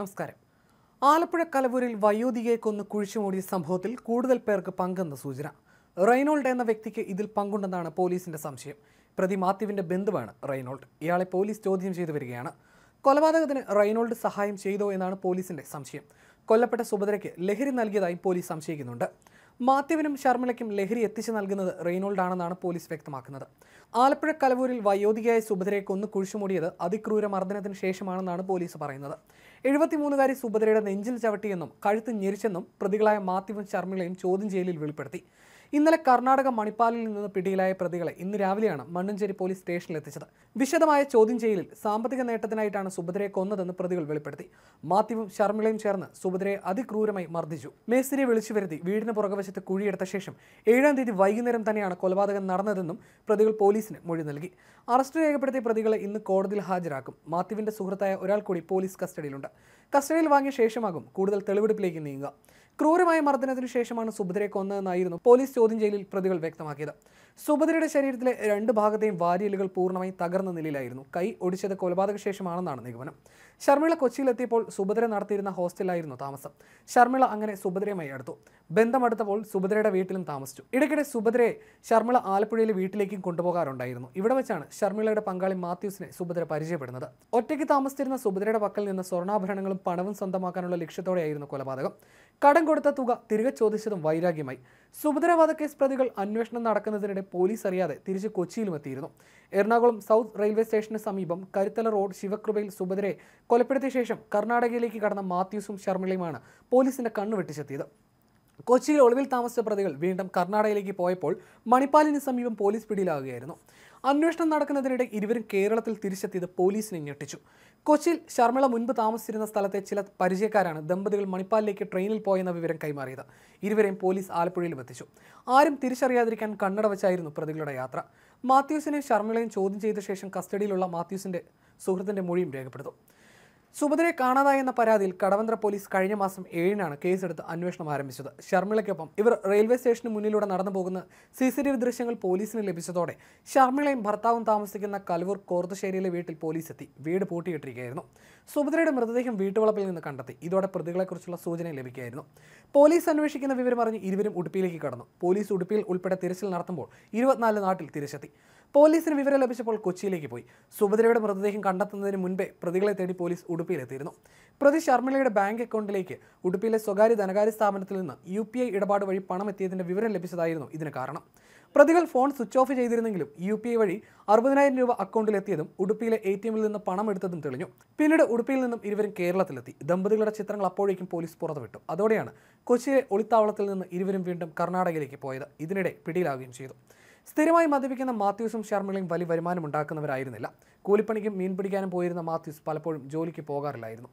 നമസ്കാരം. ആലപ്പുഴ കലവൂരിൽ വയോധികയെ കൊന്ന് കുഴിച്ചുമൂടിയ സംഭവത്തിൽ കൂടുതൽ പേർക്ക് പങ്കെന്ന സൂചന. റെയ്നോൾഡ് എന്ന വ്യക്തിക്ക് ഇതിൽ പങ്കുണ്ടെന്നാണ് പോലീസിന്റെ സംശയം. പ്രതി മാത്യുവിന്റെ ബന്ധുവാണ് റെയ്നോൾഡ്. ഇയാളെ പോലീസ് ചോദ്യം ചെയ്തു വരികയാണ്. കൊലപാതകത്തിന് റെയ്നോൾഡ് സഹായം ചെയ്തോ എന്നാണ് പോലീസിന്റെ സംശയം. കൊല്ലപ്പെട്ട സുഭദ്രയ്ക്ക് ലഹരി നൽകിയതായും പോലീസ് സംശയിക്കുന്നുണ്ട്. മാത്യുവിനും ശർമ്മിളയ്ക്കും ലഹരി എത്തിച്ചു നൽകുന്നത് റെയ്നോൾഡ് ആണെന്നാണ് പോലീസ് വ്യക്തമാക്കുന്നത്. ആലപ്പുഴ കലവൂരിൽ വയോധികയായ സുഭദ്രയെ കൊന്നു കുഴിച്ചുമൂടിയത് അതിക്രൂര മർദ്ദനത്തിന് ശേഷമാണെന്നാണ് പോലീസ് പറയുന്നത്. എഴുപത്തിമൂന്നുകാരി സുഭദ്രയുടെ നെഞ്ചിൽ ചവിട്ടിയെന്നും കഴുത്ത് ഞെരിച്ചെന്നും പ്രതികളായ മാത്യുവും ശർമ്മിളയും ചോദ്യം ചെയ്യലിൽ വെളിപ്പെടുത്തി. ഇന്നലെ കർണാടക മണിപ്പാലിൽ നിന്ന് പിടിയിലായ പ്രതികളെ ഇന്ന് രാവിലെയാണ് മണ്ണഞ്ചേരി പോലീസ് സ്റ്റേഷനിൽ എത്തിച്ചത്. വിശദമായ ചോദ്യം ചെയ്യലിൽ സാമ്പത്തിക നേട്ടത്തിനായിട്ടാണ് സുഭദ്രയെ കൊന്നതെന്ന് പ്രതികൾ വെളിപ്പെടുത്തി. മാത്യുവും ശർമ്മിളയും ചേർന്ന് സുഭദ്രയെ അതിക്രൂരമായി മർദ്ദിച്ചു. മേസ്തിരിയെ വിളിച്ചു വരുത്തി വീടിന് പുറകുവശത്ത് കുഴിയെടുത്ത ശേഷം ഏഴാം തീയതി വൈകുന്നേരം തന്നെയാണ് കൊലപാതകം നടന്നതെന്നും പ്രതികൾ പോലീസിന് മൊഴി നൽകി. അറസ്റ്റ് രേഖപ്പെടുത്തിയ പ്രതികളെ ഇന്ന് കോടതിയിൽ ഹാജരാക്കും. മാത്യുവിന്റെ സുഹൃത്തായ ഒരാൾ കൂടി പോലീസ് കസ്റ്റഡിയിലുണ്ട്. കസ്റ്റഡിയിൽ വാങ്ങിയ ശേഷമാകും കൂടുതൽ തെളിവെടുപ്പിലേക്ക് നീങ്ങുക. ക്രൂരമായ മർദ്ദനത്തിന് ശേഷമാണ് സുഭദ്രയെ കൊന്നതെന്നായിരുന്നു പോലീസ് ചോദ്യം ചെയ്യലിൽ പ്രതികൾ വ്യക്തമാക്കിയത്. സുഭദ്രയുടെ ശരീരത്തിലെ രണ്ട് ഭാഗത്തെയും വാരിയലുകൾ പൂർണമായി തകർന്ന നിലയിലായിരുന്നു. കൈ ഒടിച്ചത് കൊലപാതക ശേഷമാണെന്നാണ് നിഗമനം. ശർമ്മിള കൊച്ചിയിലെത്തിയപ്പോൾ സുഭദ്ര നടത്തിയിരുന്ന ഹോസ്റ്റലിലായിരുന്നു താമസം. ശർമ്മിള അങ്ങനെ സുഭദ്രയുമായി അടുത്തു. ബന്ധമടുത്തപ്പോൾ സുഭദ്രയുടെ വീട്ടിലും താമസിച്ചു. ഇടയ്ക്കിടെ സുഭദ്രയെ ശർമ്മിള ആലപ്പുഴയിലെ വീട്ടിലേക്കും കൊണ്ടുപോകാറുണ്ടായിരുന്നു. ഇവിടെ വെച്ചാണ് ശർമ്മിളയുടെ പങ്കാളി മാത്യൂസിനെ സുഭദ്ര പരിചയപ്പെടുന്നത്. ഒറ്റയ്ക്ക് താമസിച്ചിരുന്ന സുഭദ്രയുടെ പക്കൽ നിന്ന് സ്വർണാഭരണങ്ങളും പണവും സ്വന്തമാക്കാനുള്ള ലക്ഷ്യത്തോടെയായിരുന്നു കൊലപാതകം. കടം കൊടുത്ത തുക തിരികെ ചോദിച്ചതും വൈരാഗ്യമായി. സുഭദ്രവാദ കേസ് പ്രതികൾ അന്വേഷണം നടക്കുന്നതിനിടെ പോലീസ് അറിയാതെ തിരിച്ച് കൊച്ചിയിലും എത്തിയിരുന്നു. എറണാകുളം സൗത്ത് റെയിൽവേ സ്റ്റേഷന് സമീപം കരുത്തല റോഡ് ശിവകൃപയിൽ സുഭദ്രയെ കൊലപ്പെടുത്തിയ ശേഷം കർണാടകയിലേക്ക് കടന്ന മാത്യൂസും ശർമിളയുമാണ് പോലീസിന്റെ കണ്ണു വെട്ടിച്ചെത്തിയത്. കൊച്ചിയിൽ ഒളിവിൽ താമസിച്ച പ്രതികൾ വീണ്ടും കർണാടകയിലേക്ക് പോയപ്പോൾ മണിപ്പാലിന് സമീപം പോലീസ് പിടിയിലാകുകയായിരുന്നു. അന്വേഷണം നടക്കുന്നതിനിടെ ഇരുവരും കേരളത്തിൽ തിരിച്ചെത്തിയത് പോലീസിനെ ഞെട്ടിച്ചു. കൊച്ചിയിൽ ശർമിള മുൻപ് താമസിച്ചിരുന്ന സ്ഥലത്തെ ചില പരിചയക്കാരാണ് ദമ്പതികൾ മണിപ്പാലിലേക്ക് ട്രെയിനിൽ പോയെന്ന വിവരം കൈമാറിയത്. ഇരുവരെയും പോലീസ് ആലപ്പുഴയിലും എത്തിച്ചു. ആരും തിരിച്ചറിയാതിരിക്കാൻ കണ്ണട വെച്ചായിരുന്നു പ്രതികളുടെ യാത്ര. മാത്യൂസിനെയും ശർമിളയും ചോദ്യം ചെയ്ത ശേഷം കസ്റ്റഡിയിലുള്ള മാത്യൂസിന്റെ സുഹൃത്തിന്റെ മൊഴിയും രേഖപ്പെടുത്തും. സുഭദ്രയെ കാണാതായെന്ന പരാതിയിൽ കടവന്ത്ര പോലീസ് കഴിഞ്ഞ മാസം ഏഴിനാണ് കേസെടുത്ത് അന്വേഷണം ആരംഭിച്ചത്. ശർമ്മിളയ്ക്കൊപ്പം ഇവർ റെയിൽവേ സ്റ്റേഷന് മുന്നിലൂടെ നടന്നു പോകുന്ന സി സി ടി വി ദൃശ്യങ്ങൾ പോലീസിന് ലഭിച്ചതോടെ ശർമ്മിളയും ഭർത്താവും താമസിക്കുന്ന കലവൂർ കോർത്തശ്ശേരിയിലെ വീട്ടിൽ പോലീസ് എത്തി വീട് പൂട്ടിയിട്ടിരിക്കുകയായിരുന്നു. സുഭദ്രയുടെ മൃതദേഹം വീട്ടുവളപ്പിൽ നിന്ന് കണ്ടെത്തി. ഇതോടെ പ്രതികളെക്കുറിച്ചുള്ള സൂചന ലഭിക്കുകയായിരുന്നു. പോലീസ് അന്വേഷിക്കുന്ന വിവരം അറിഞ്ഞ് ഇരുവരും ഉടുപ്പിയിലേക്ക് കടന്നു. പോലീസ് ഉടുപ്പിയിൽ ഉൾപ്പെടെ തിരച്ചിൽ നടത്തുമ്പോൾ ഇരുപത്തിനാല് നാട്ടിൽ തിരിച്ചെത്തി. പോലീസിന് വിവരം ലഭിച്ചപ്പോൾ കൊച്ചിയിലേക്ക് പോയി. സുഭദ്രയുടെ മൃതദേഹം കണ്ടെത്തുന്നതിന് മുൻപേ പ്രതികളെ തേടി പോലീസ് ഉടുപ്പിയിലെത്തിയിരുന്നു. പ്രതി ശർമ്മിളയുടെ ബാങ്ക് അക്കൗണ്ടിലേക്ക് ഉടുപ്പിയിലെ സ്വകാര്യ ധനകാര്യ സ്ഥാപനത്തിൽ നിന്ന് യു പി ഐ ഇടപാട് വഴി പണം എത്തിയതിന്റെ വിവരം ലഭിച്ചതായിരുന്നു ഇതിന് കാരണം. പ്രതികൾ ഫോൺ സ്വിച്ച് ഓഫ് ചെയ്തിരുന്നെങ്കിലും യു പി ഐ വഴി അറുപതിനായിരം രൂപ അക്കൗണ്ടിലെത്തിയതും ഉടുപ്പിയിലെ എ ടി എമ്മിൽ നിന്ന് പണം എടുത്തതും തെളിഞ്ഞു. പിന്നീട് ഉടുപ്പിയിൽ നിന്നും ഇരുവരും കേരളത്തിലെത്തി. ദമ്പതികളുടെ ചിത്രങ്ങൾ അപ്പോഴേക്കും പോലീസ് പുറത്തുവിട്ടു. അതോടെയാണ് കൊച്ചിയിലെ ഒളിത്താവളത്തിൽ നിന്ന് ഇരുവരും വീണ്ടും കർണാടകയിലേക്ക് പോയത്. ഇതിനിടെ പിടിയിലാവുകയും ചെയ്തു. സ്ഥിരമായി മദ്യപിക്കുന്ന മാത്യൂസും ശർമിളയും വലിയ വരുമാനം ഉണ്ടാക്കുന്നവരായിരുന്നില്ല. കൂലിപ്പണിക്കും മീൻ പിടിക്കാനും പോയിരുന്ന മാത്യൂസ് പലപ്പോഴും ജോലിക്ക് പോകാറില്ലായിരുന്നു.